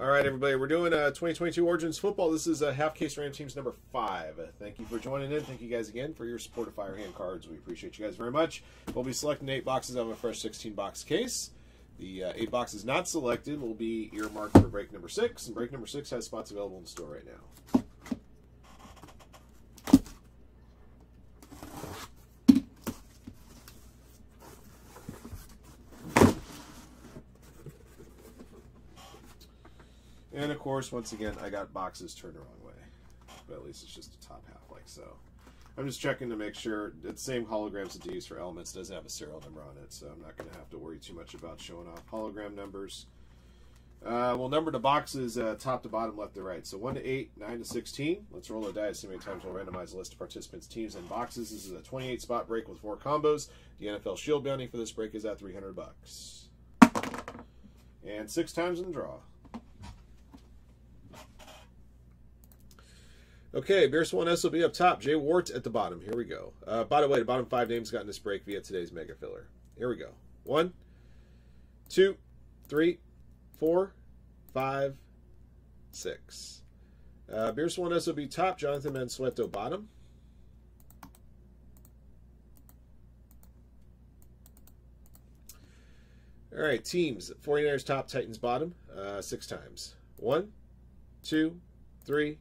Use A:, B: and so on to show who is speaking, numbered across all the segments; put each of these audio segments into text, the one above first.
A: All right, everybody, we're doing uh, 2022 Origins football. This is uh, half case random teams number five. Thank you for joining in. Thank you guys again for your support of Firehand cards. We appreciate you guys very much. We'll be selecting eight boxes out of a fresh 16 box case. The uh, eight boxes not selected will be earmarked for break number six, and break number six has spots available in the store right now. And of course, once again, I got boxes turned the wrong way. But at least it's just a top half like so. I'm just checking to make sure the same holograms that they use for elements doesn't have a serial number on it, so I'm not going to have to worry too much about showing off hologram numbers. Uh, we'll number the boxes uh, top to bottom, left to right. So 1 to 8, 9 to 16. Let's roll a dice. See how many times we'll randomize the list of participants, teams, and boxes. This is a 28 spot break with four combos. The NFL Shield bounty for this break is at 300 bucks. And six times in the draw. Okay, Beerus 1 be up top. Jay Wart at the bottom. Here we go. Uh, by the way, the bottom five names got in this break via today's mega filler. Here we go. One, two, three, four, five, six. Uh, Beerus 1 SOB top. Jonathan Mansueto bottom. All right, teams. 49ers top, Titans bottom. Uh, six times. One, two, three,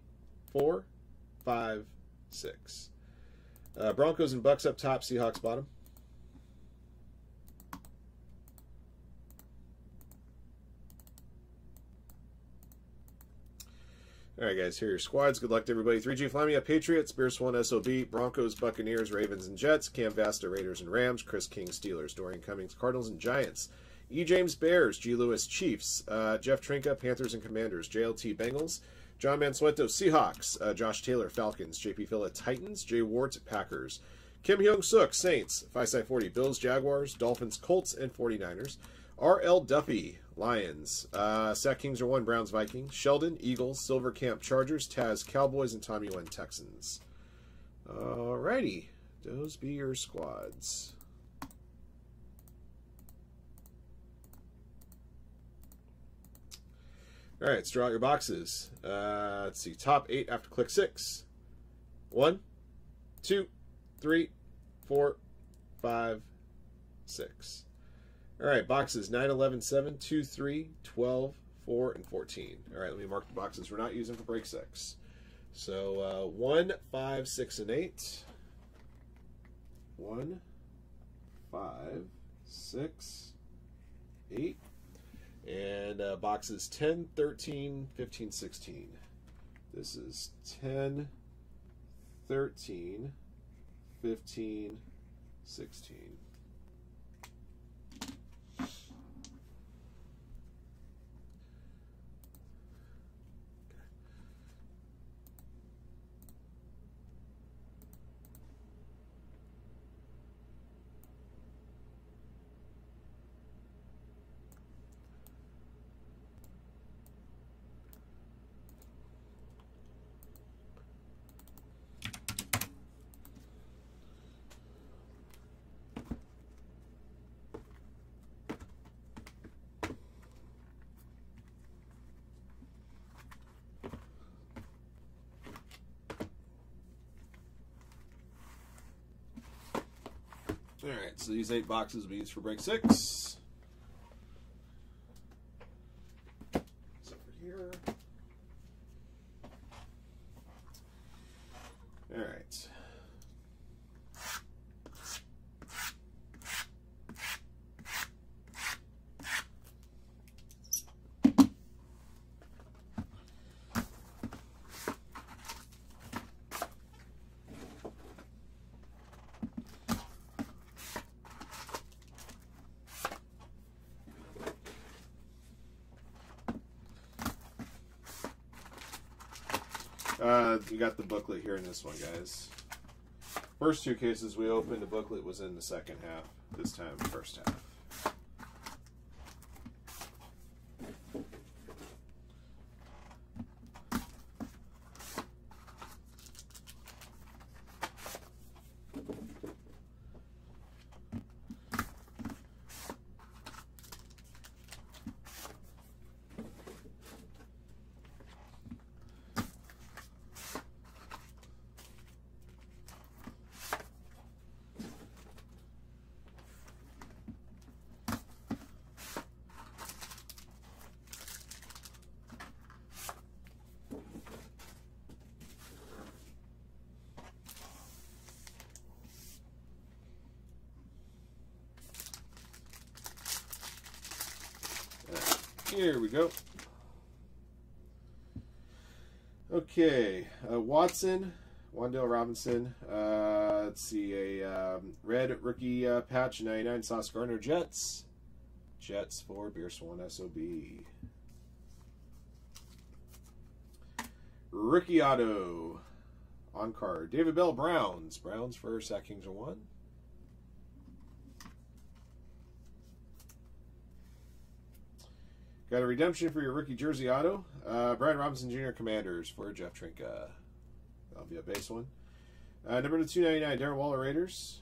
A: four, five, six. Uh, Broncos and Bucks up top, Seahawks bottom. All right, guys, here are your squads. Good luck to everybody. 3G Flamia, Patriots, Beerus 1 SOB, Broncos, Buccaneers, Ravens, and Jets, Cam Vasta, Raiders, and Rams, Chris King, Steelers, Dorian Cummings, Cardinals, and Giants, E. James, Bears, G. Lewis, Chiefs, uh, Jeff Trinka, Panthers, and Commanders, JLT, Bengals, John Mansueto, Seahawks. Uh, Josh Taylor, Falcons. JP Phillip, Titans. Jay Wart, Packers. Kim Hyung Suk, Saints. 540, Bills, Jaguars. Dolphins, Colts, and 49ers. R.L. Duffy, Lions. Uh, Sack Kings are one, Browns, Vikings. Sheldon, Eagles. Silver Camp, Chargers. Taz, Cowboys, and Tommy Wen, Texans. Alrighty. Those be your squads. All right, let's draw out your boxes. Uh, let's see, top eight after click six. One, two, three, four, five, six. All right, boxes 9, 11, 7, 2, 3, 12, 4, and 14. All right, let me mark the boxes we're not using for break six. So uh, 1, 5, 6, and 8. 1, 5, 6, 8, and uh, boxes 10, 13, 15, 16. This is 10, 13, 15, 16. All right, so these eight boxes will be used for break six. Except for here. All right. Uh, you got the booklet here in this one, guys. First two cases we opened, the booklet was in the second half. This time, first half. Here we go. Okay, uh, Watson, Wan'Dale Robinson. Uh, let's see, a um, red rookie uh, patch, 99 Sauce Gardner Jets. Jets for Beerus 1 SOB. Rookie Auto on card. David Bell Browns. Browns for Sack Kings 1. Got a redemption for your rookie jersey auto. Uh, Brian Robinson Jr. Commanders for Jeff Trinka. That'll be a base one. Uh, number 299, Darren Waller Raiders.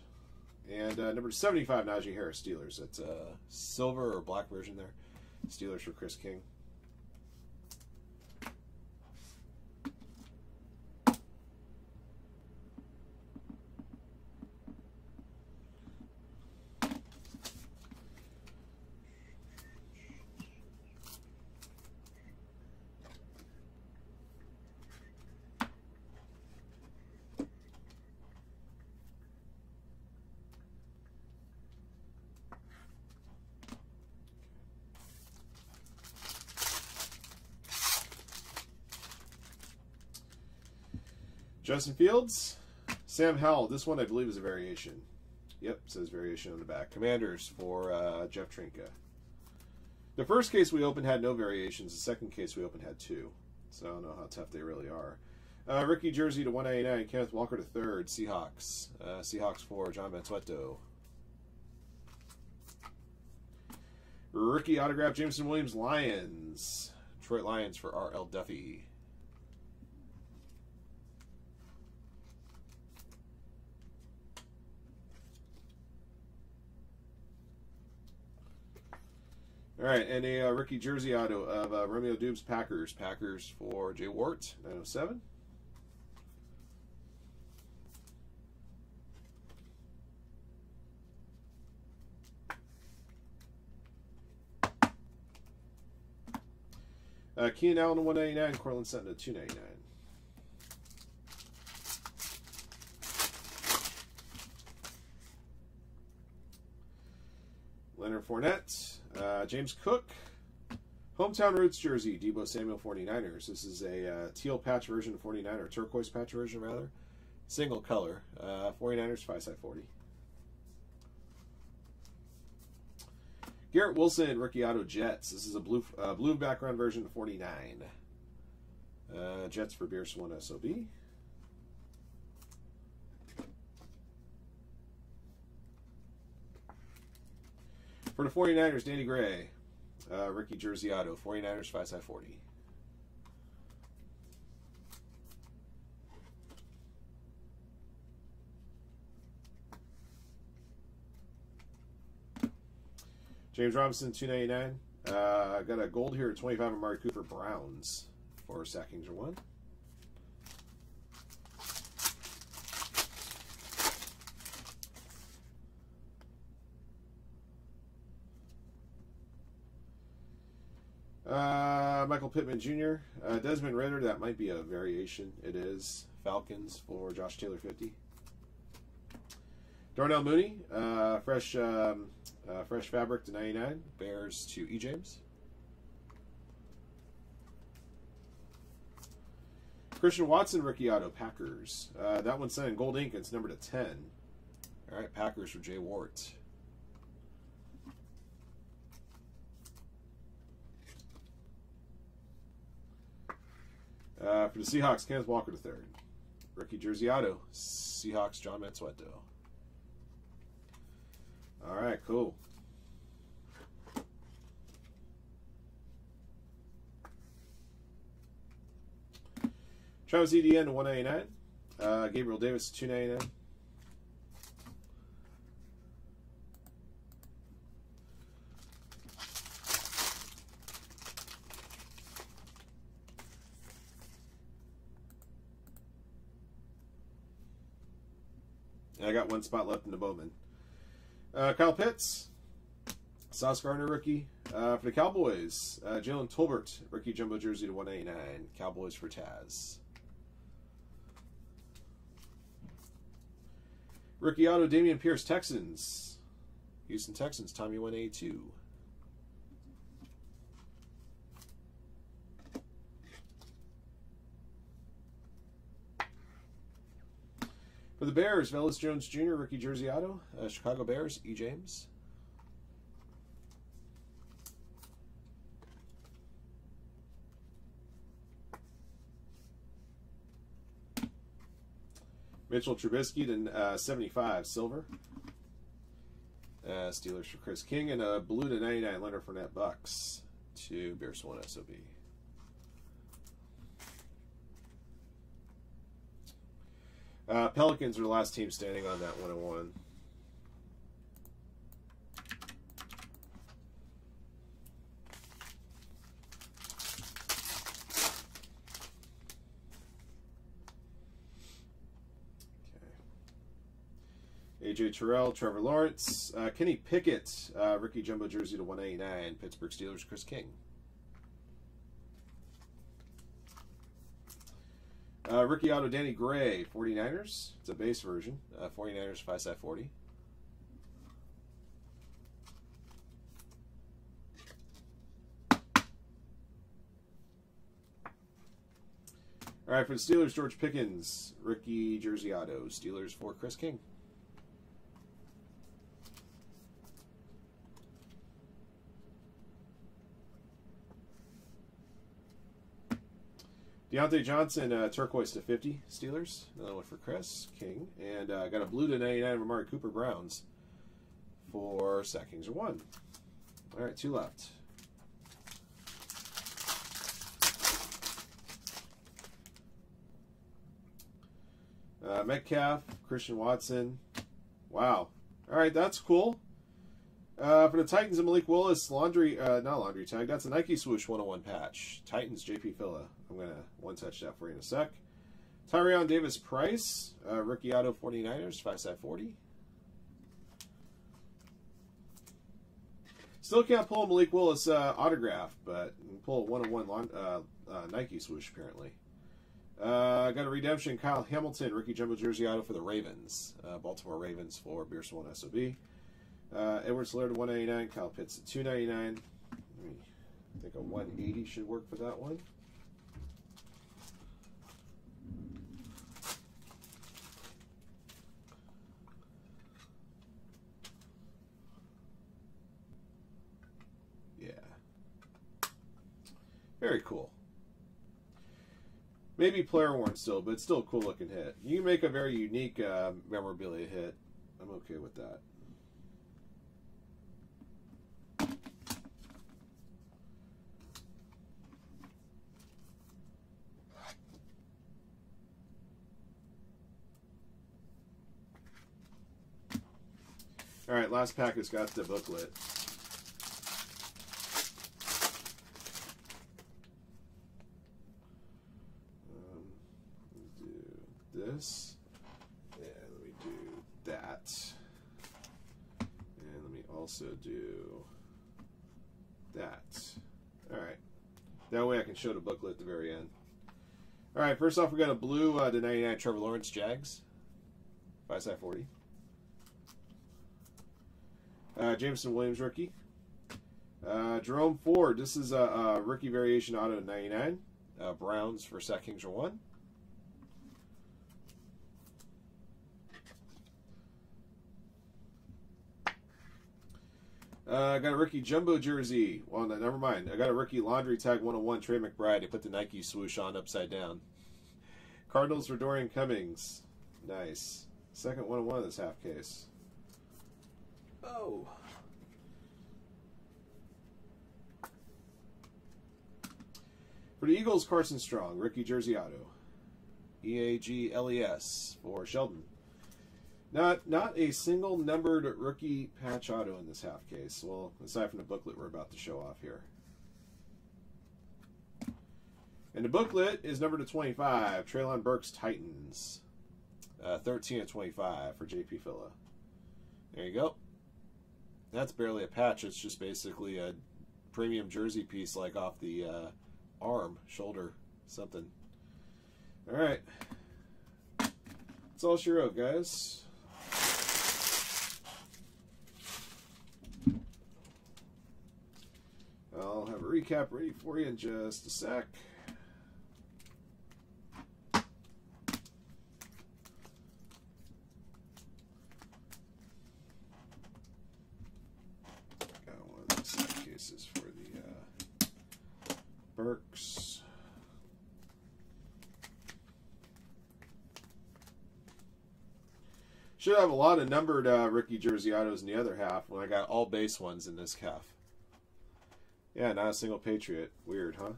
A: And uh, number 75, Najee Harris Steelers. That's a silver or black version there. Steelers for Chris King. Justin Fields, Sam Howell. This one I believe is a variation. Yep, says variation on the back. Commanders for uh, Jeff Trinka. The first case we opened had no variations. The second case we opened had two. So I don't know how tough they really are. Uh, Ricky Jersey to 199. Kenneth Walker to third. Seahawks. Uh, Seahawks for John Mansueto. Rookie autograph Jameson Williams Lions. Detroit Lions for R.L. Duffy. All right, and a uh, rookie jersey auto of uh, Romeo Doubs Packers. Packers for Jay Wart, 907. Uh, Keenan Allen 199, Courtland Sutton at 299. Leonard Fournette, uh, James Cook, Hometown Roots jersey, Deebo Samuel 49ers. This is a uh, teal patch version of 49er, turquoise patch version rather. Single color. Uh, 49ers, 5 side 40. Garrett Wilson, rookie auto Jets. This is a blue uh, blue background version of 49. Uh, Jets for Beerus 1 SOB. For the 49ers, Danny Gray. Uh, Ricky Jersey Auto. 49ers, 5 side 40. James Robinson, 299. Uh, got a gold here at 25 of Amari Cooper Browns for sackings or one. Uh, Michael Pittman Jr., uh, Desmond Ridder, that might be a variation. It is. Falcons for Josh Taylor 50. Darnell Mooney, uh, fresh um, uh, fresh fabric to 99. Bears to E. James. Christian Watson, rookie auto, Packers. Uh, that one's in gold ink. It's numbered to 10. All right, Packers for Jay Wart. Uh, for the Seahawks, Kenneth Walker to third. Rookie jersey auto, Seahawks, John Mansueto. All right, cool. Travis Etienne to 199. Uh, Gabriel Davis 299. I got one spot left in the Bowman. Uh, Kyle Pitts, Sauce Gardner rookie. Uh, for the Cowboys, uh, Jalen Tolbert, rookie jumbo jersey to 189. Cowboys for Taz. Rookie auto, Dameon Pierce, Texans. Houston Texans, Tommy 182. For the Bears, Velus Jones Jr., Ricky Jersey Auto. Uh, Chicago Bears, E. James. Mitchell Trubisky to uh, 75, silver. Uh, Steelers for Chris King. And a blue to 99, Leonard Fournette Bucks to Beerus 1 SOB. Uh, Pelicans are the last team standing on that 101. AJ Terrell, Trevor Lawrence, uh, Kenny Pickett, uh, Ricky Jumbo jersey to 189, Pittsburgh Steelers, Chris King. Uh, Ricky Auto, Danny Gray, 49ers. It's a base version. Uh, 49ers, 5 side 40. All right, for the Steelers, George Pickens, Ricky Jersey Auto, Steelers for Chris King. Diontae Johnson, uh, turquoise to 50, Steelers. Another one for Chris King. And uh, got a blue to 99 of Amari Cooper Browns for Sackings or one. All right, two left. Uh, Metcalf, Christian Watson. Wow. All right, that's cool. Uh, for the Titans and Malik Willis, laundry, uh, not laundry tag, that's a Nike Swoosh 101 patch. Titans, JP Filla. I'm going to one touch that for you in a sec. Tyrion Davis Price, uh, rookie auto 49ers, 5 side 40. Still can't pull Malik Willis uh, autograph, but pull a 101 uh, uh, Nike swoosh apparently. Uh, got a redemption, Kyle Hamilton, rookie jumbo jersey auto for the Ravens. Uh, Baltimore Ravens for Beerus 1 SOB. Uh, Edwards-Helaire 199, Kyle Pitts at 299. I think a 180 should work for that one. Yeah. Very cool. Maybe player worn still, but it's still a cool looking hit. You make a very unique uh, memorabilia hit. I'm okay with that. All right, last pack has got the booklet. Um, do this, and let me do that, and let me also do that. All right, that way I can show the booklet at the very end. All right, first off, we got a blue uh, to 99 Trevor Lawrence Jags, 5 side 40. Uh, Jameson Williams rookie. Uh, Jerome Ford. This is a, a, rookie variation auto 99. Uh, Browns for Sack Kings are one. Uh, I got a rookie jumbo jersey. Well, no, never mind. I got a rookie laundry tag 101 Trey McBride. They put the Nike swoosh on upside down. Cardinals for Dorian Cummings. Nice. Second 101 of this half case. Oh. For the Eagles, Carson Strong, rookie jersey auto. E A G L E S for Sheldon. Not not a single numbered rookie patch auto in this half case. Well, aside from the booklet we're about to show off here. And the booklet is number to 25, Treylon Burks Titans. Uh, 13 to 25 for JP Filla. There you go. That's barely a patch. It's just basically a premium jersey piece, like off the uh, arm, shoulder, something. All right. That's all she wrote, guys. I'll have a recap ready for you in just a sec. Got one of these cases for the uh, Burks. Should have a lot of numbered uh, Ricky Jersey autos in the other half when I got all base ones in this calf. Yeah, not a single Patriot. Weird, huh?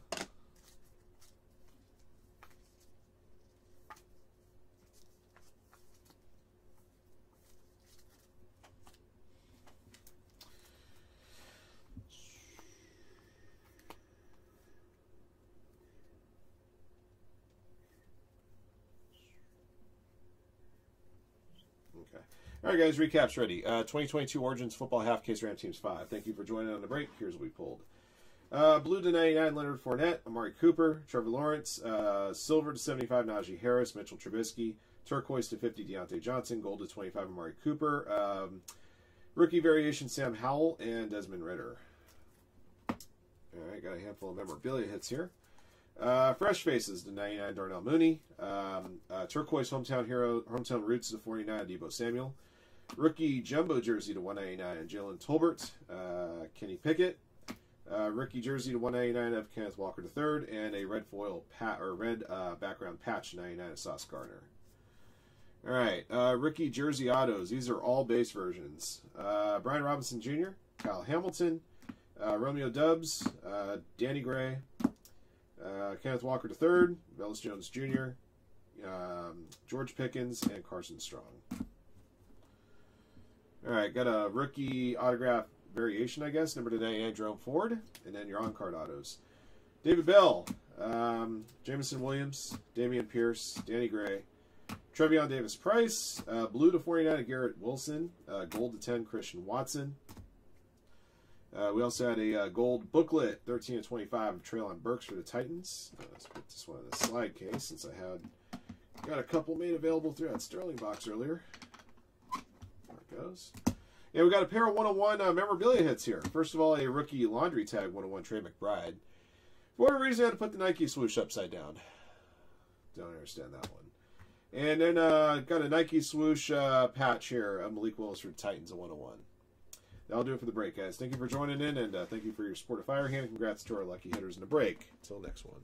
A: Okay. All right, guys, recaps ready. Uh, 2022 Origins Football Half Case Ram Teams 5. Thank you for joining on the break. Here's what we pulled. Uh, blue to 99, Leonard Fournette, Amari Cooper, Trevor Lawrence, uh, silver to 75, Najee Harris, Mitchell Trubisky, turquoise to 50, Diontae Johnson, gold to 25, Amari Cooper, um, rookie variation, Sam Howell, and Desmond Ridder. All right, got a handful of memorabilia hits here. Uh, fresh faces to 99, Darnell Mooney, um, uh, turquoise hometown hero, hometown roots to 49, Deebo Samuel. Rookie jumbo jersey to 199 Jalen Tolbert, uh, Kenny Pickett. Uh, rookie jersey to 199 of Kenneth Walker III, and a red foil pat or red uh, background patch 99 of Sauce Gardner. All right, uh, rookie jersey autos. These are all base versions. Uh, Brian Robinson Jr., Kyle Hamilton, uh, Romeo Doubs, uh, Danny Gray, Kenneth Walker III, Velus Jones Jr., um, George Pickens, and Carson Strong. All right, got a rookie autograph variation, I guess, number to 99, Jerome Ford, and then your on-card autos. David Bell, um, Jameson Williams, Dameon Pierce, Danny Gray, Tyrion Davis Price, uh, blue to 49 Garrett Wilson, uh, gold to 10 Christian Watson. Uh, we also had a uh, gold booklet, 13 to 25 of Treylon Burks for the Titans. Uh, let's put this one in the slide case since I had got a couple made available through that Sterling box earlier There it goes. Yeah, we got a pair of 101 uh, memorabilia hits here. First of all, a rookie laundry tag 101 Trey McBride. For whatever reason, I had to put the Nike swoosh upside down. Don't understand that one. And then uh, got a Nike swoosh uh, patch here of Malik Willis for Titans of 101. That'll do it for the break, guys. Thank you for joining in, and uh, thank you for your support of Firehand. Congrats to our lucky hitters in the break. Until next one.